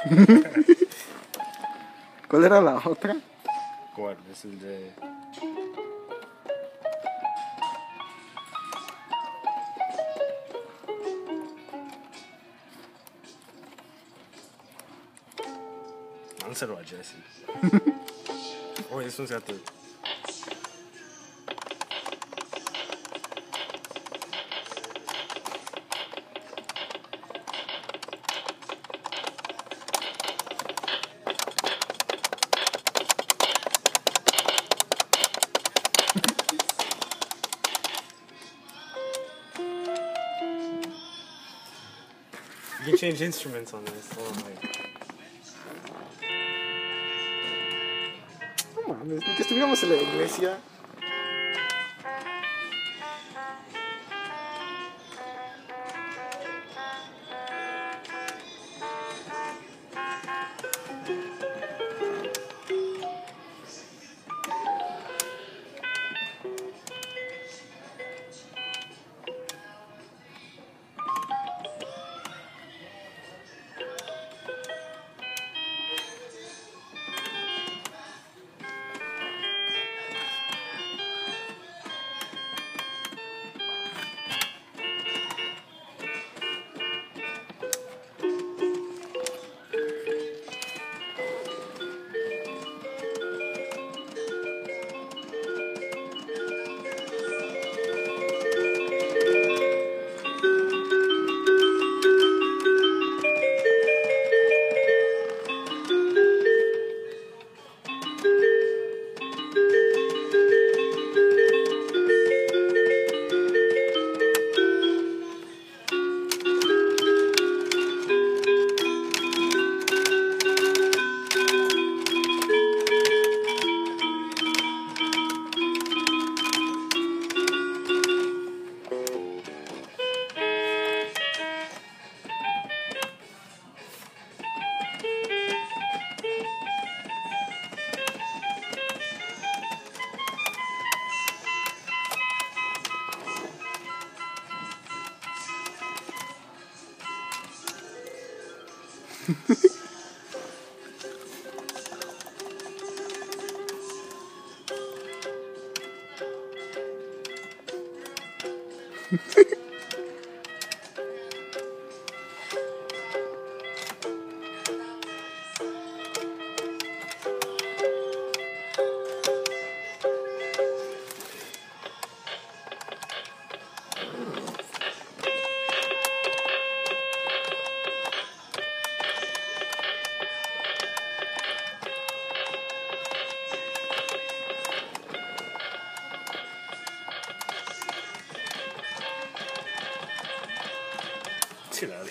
¿Cuál era la otra? ¿Cuál? Es el de. Mánselo a Jesse. Oye, es un gato. You can change instruments on this. Oh my. No mames, ni que estuviéramos en iglesia. Ha しいなあれ